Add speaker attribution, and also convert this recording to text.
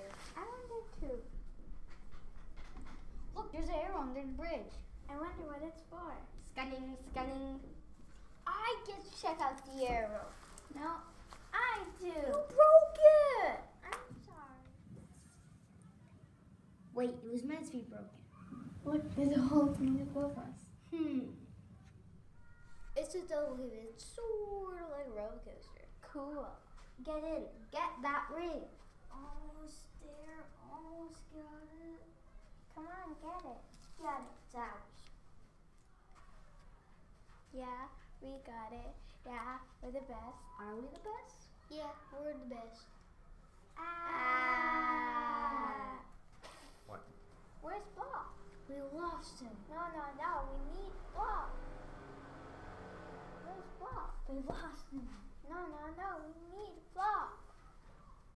Speaker 1: I wonder too.
Speaker 2: Look, there's an arrow under the bridge.
Speaker 1: I wonder what it's for.
Speaker 2: Scanning, scanning. I get to check out the arrow.
Speaker 1: No, I do.
Speaker 2: You broke it!
Speaker 1: I'm sorry.
Speaker 2: Wait, it was meant to be broken.
Speaker 1: Look, there's a whole thing above us.
Speaker 2: Hmm. It's a double-headed, of like a roller coaster.
Speaker 1: Cool.
Speaker 2: Get in. Get that ring.
Speaker 1: Almost there. Almost got it. Come on, get it.
Speaker 2: Get it. It's ours.
Speaker 1: Yeah, we got it. Yeah, we're the best.
Speaker 2: Are we the best? Yeah, we're the best.
Speaker 1: Ah.
Speaker 3: What?
Speaker 1: Where's Bob?
Speaker 2: We lost him.
Speaker 1: No, no, no. We need Bob. Where's Bob?
Speaker 2: We lost him.